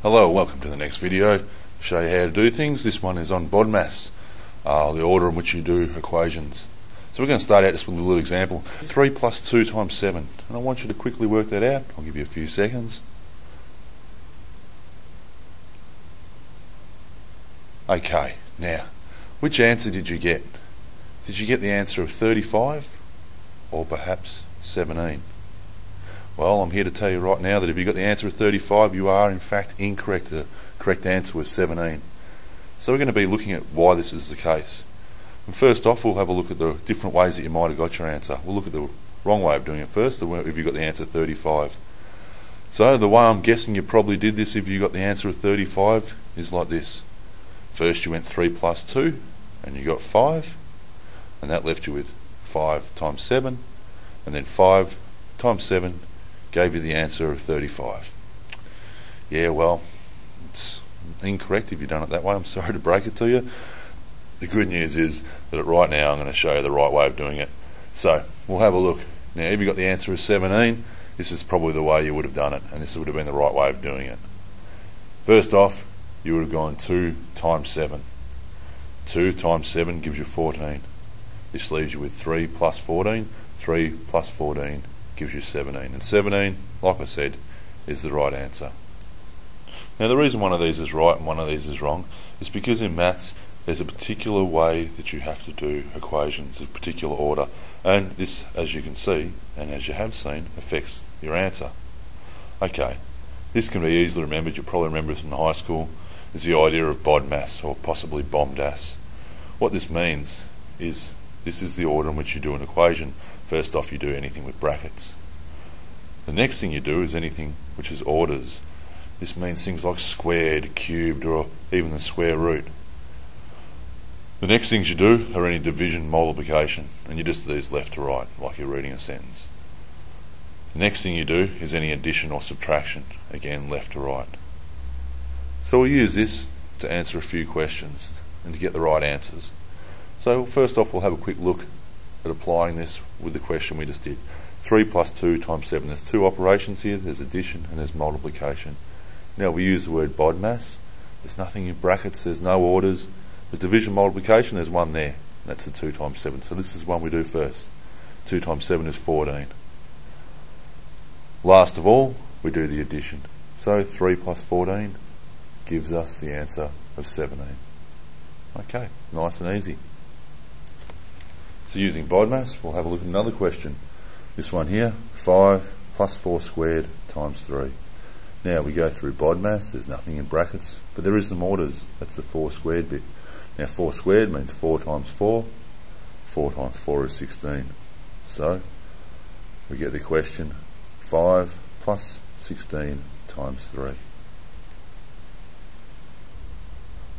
Hello, welcome to the next video. show you how to do things. This one is on BODMAS, uh, the order in which you do equations. So we're going to start out just with a little example. 3 plus 2 times 7. And I want you to quickly work that out. I'll give you a few seconds. Okay, now, which answer did you get? Did you get the answer of 35 or perhaps 17? Well, I'm here to tell you right now that if you got the answer of 35, you are in fact incorrect. The correct answer was 17. So we're going to be looking at why this is the case. And first off, we'll have a look at the different ways that you might have got your answer. We'll look at the wrong way of doing it first, if you got the answer 35. So the way I'm guessing you probably did this if you got the answer of 35 is like this. First you went 3 plus 2, and you got 5, and that left you with 5 times 7, and then 5 times 7 gave you the answer of 35. Yeah, well, it's incorrect if you've done it that way. I'm sorry to break it to you. The good news is that right now I'm going to show you the right way of doing it. So we'll have a look. Now, if you got the answer of 17, this is probably the way you would have done it, and this would have been the right way of doing it. First off, you would have gone 2 times 7. 2 times 7 gives you 14. This leaves you with 3 plus 14. 3 plus 14 gives you 17. And 17, like I said, is the right answer. Now, the reason one of these is right and one of these is wrong is because in maths there's a particular way that you have to do equations, a particular order, and this, as you can see, and as you have seen, affects your answer. Okay, this can be easily remembered, you'll probably remember this from high school, is the idea of BODMAS, or possibly BOMDAS. What this means is this is the order in which you do an equation. First off, you do anything with brackets. The next thing you do is anything which is orders. This means things like squared, cubed, or even the square root. The next things you do are any division, multiplication, and you just do these left to right, like you're reading a sentence. The next thing you do is any addition or subtraction, again left to right. So we'll use this to answer a few questions and to get the right answers. So first off, we'll have a quick look at applying this with the question we just did. 3 plus 2 times 7. There's two operations here. There's addition and there's multiplication. Now we use the word BODMAS. There's nothing in brackets. There's no orders. There's division multiplication. There's one there. That's the 2 times 7. So this is one we do first. 2 times 7 is 14. Last of all, we do the addition. So 3 plus 14 gives us the answer of 17. Okay, nice and easy. So using BODMAS, we'll have a look at another question. This one here, 5 plus 4 squared times 3. Now we go through BODMAS, there's nothing in brackets, but there is some orders. That's the 4 squared bit. Now 4 squared means 4 times 4. 4 times 4 is 16. So we get the question 5 plus 16 times 3.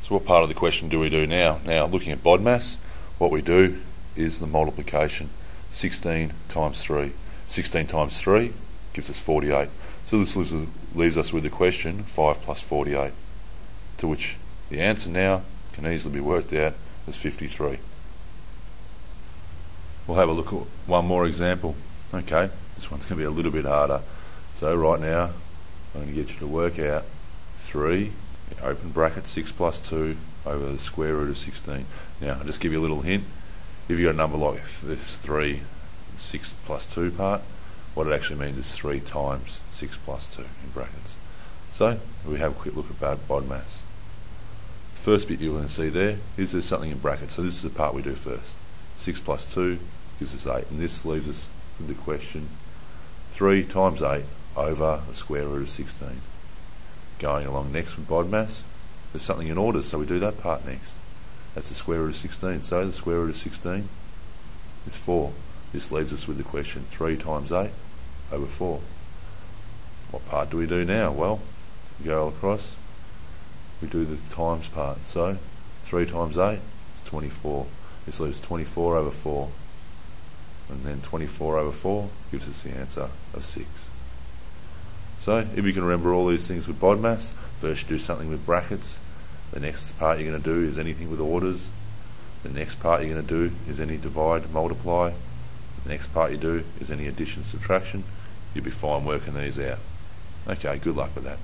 So what part of the question do we do now? Now looking at BODMAS, what we do is the multiplication. 16 times 3. 16 times 3 gives us 48. So this leaves us with the question 5 plus 48, to which the answer now can easily be worked out as 53. We'll have a look at one more example. Okay, this one's going to be a little bit harder. So right now, I'm going to get you to work out 3, open bracket, 6 plus 2 over the square root of 16. Now, I'll just give you a little hint if you've got a number like this 3, 6 plus 2 part, what it actually means is 3 times 6 plus 2 in brackets. So we have a quick look at BODMAS. First bit you're going to see there is there's something in brackets. So this is the part we do first. 6 plus 2 gives us 8. And this leaves us with the question 3 times 8 over the square root of 16. Going along next with BODMAS, there's something in order, so we do that part next. That's the square root of 16. So the square root of 16 is 4. This leaves us with the question 3 times 8 over 4. What part do we do now? Well, we go across, we do the times part. So 3 times 8 is 24. This leaves 24 over 4. And then 24 over 4 gives us the answer of 6. So if you can remember all these things with BODMAS, first you do something with brackets, the next part you're going to do is anything with orders. The next part you're going to do is any divide, multiply. The next part you do is any addition, subtraction. You'll be fine working these out. Okay, good luck with that.